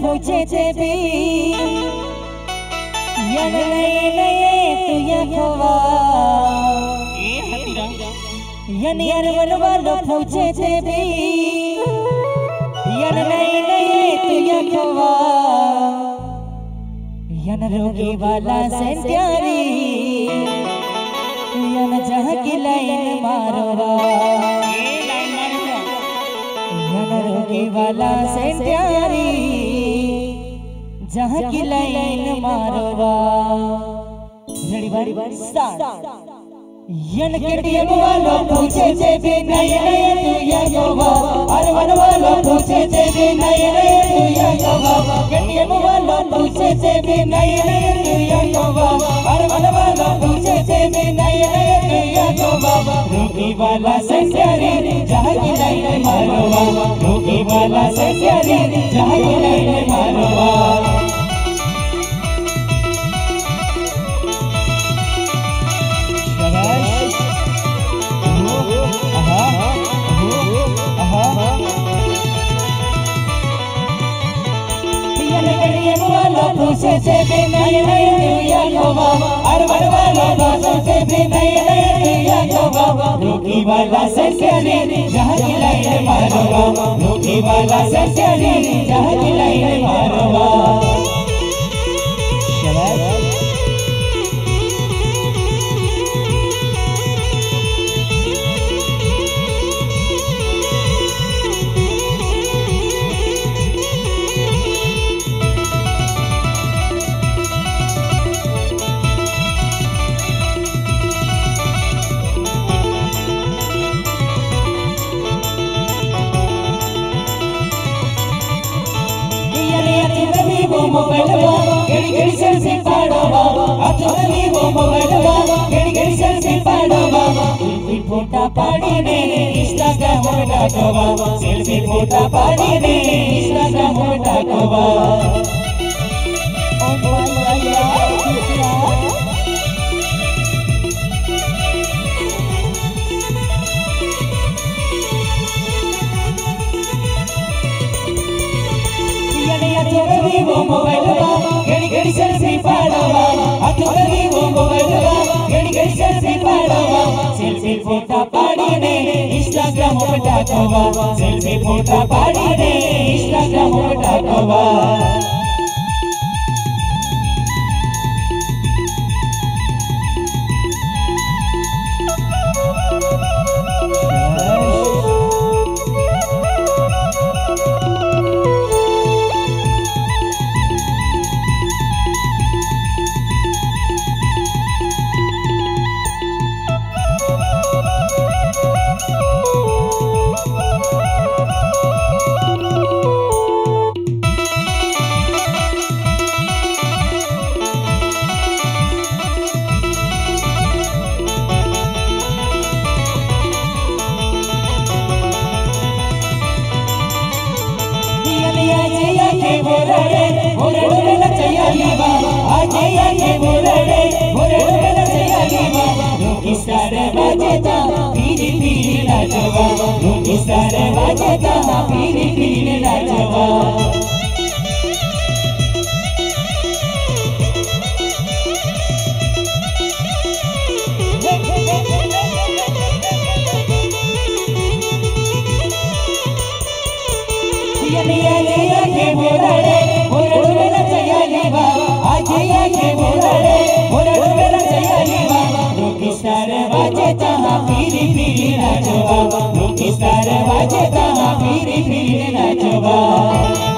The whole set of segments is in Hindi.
पूछे थे भी यन नए नए तू ए हतीरा यन यरवन वालो पूछे थे भी यन नए नए तू यखवा यन रोगी वाला सेंट्यारी यन जहाँ की लाइन मारे जा यन वाला सेंट्यारी जहाँ की लाइन मारोवा रेडी बारी स्टार्ट यन के टीम वालो पूछे से भी नए नए तू या गोवा हर वन वालो पूछे से भी नए नए तू या गोवा के टीम वालो पूछे से भी नए नए तू या गोवा हर वन वालो पूछे से भी नए नए तू या गोवा रोगी वाला संसारी जहाँ की लाइन मारोवा से भी नहीं नए दुनिया गोवा हर वर वाला पूछे से भी नहीं नए दुनिया गोवा रोकी वाला ससरी जहाँ की लाइन मारोवा रोकी वाला ससरी जहाँ की लाइन मारो शाबाश वो मोबाइलवा गड़ी गड़ी सर से पाड़वा अतनी वो मोबाइलवा गड़ी गड़ी सर से पाड़वा सेल्फी फोटा पाड़ी ने इंस्टाग्राम में डालवा सेल्फी फोटा పడవా సెల్ఫీ ఫోటో పాడినే ఇన్స్టాగ్రామ్ ఒకటాకోవా సెల్ఫీ ఫోటో పాడినే ఇన్స్టాగ్రామ్ ఒకటాకోవా सेल्फी पाड़वा सेल्फी फोटा सारे ने इंस्टाग्राम पे ीरे राजवा।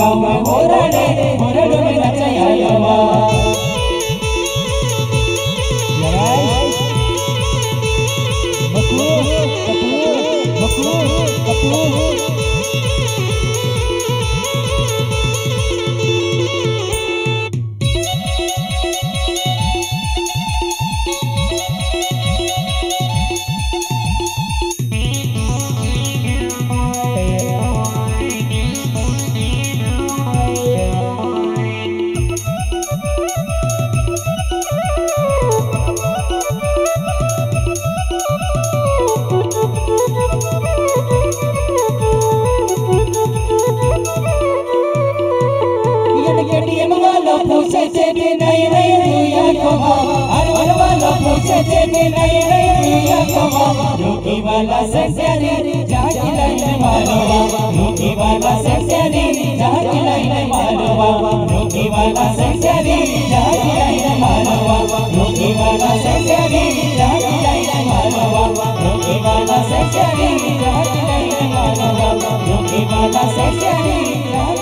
तुम गाँव नहीं नहीं दुनिया वाला पूछे से नहीं नहीं दुनिया को रोटी वाला ससरी जाके लाइन मारवा रोटी वाला ससरी जाके लाइन मारवा रोटी वाला ससरी जाके लाइन मारवा रोटी वाला ससरी जाके लाइन मारवा रोटी वाला ससरी जाके लाइन मारवा रोटी वाला जाके